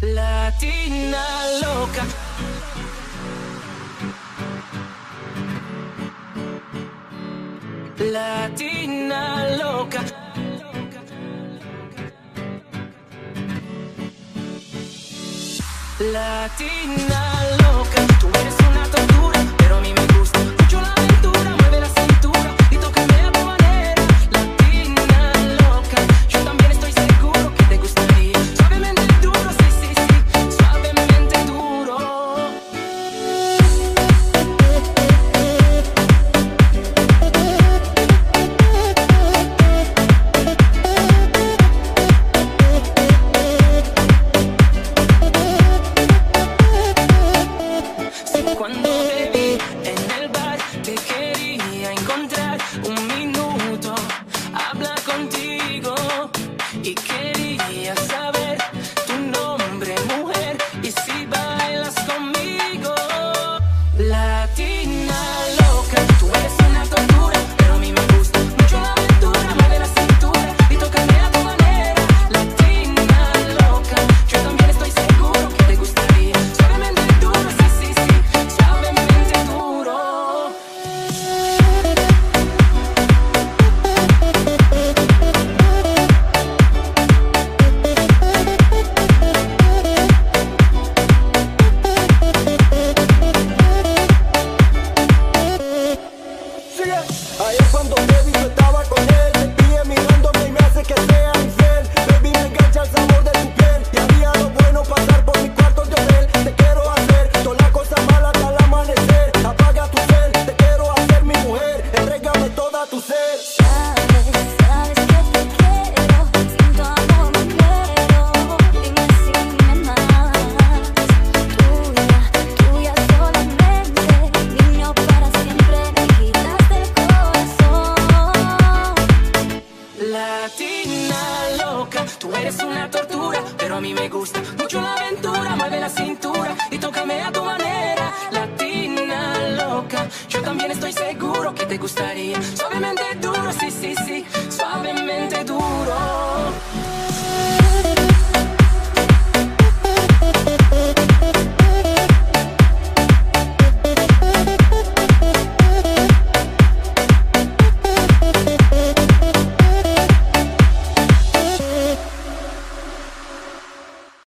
Latina loca. Latina loca. Latina loca. Y quería cuando te vi yo estaba con él. Te pide mirándome y me hace que sea infiel. Baby me engancha el sabor de tu piel Y había lo bueno pasar por mi cuarto de hotel. Te quiero hacer toda la cosa mala hasta el amanecer. Apaga tu cel, te quiero hacer mi mujer. Entrégame toda tu ser Latina loca, tú eres una tortura, pero a mí me gusta mucho la aventura. Mueve la cintura y tócame a tu manera. Latina loca, yo también estoy seguro que te gustaría. Suavemente